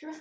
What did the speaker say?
是吧。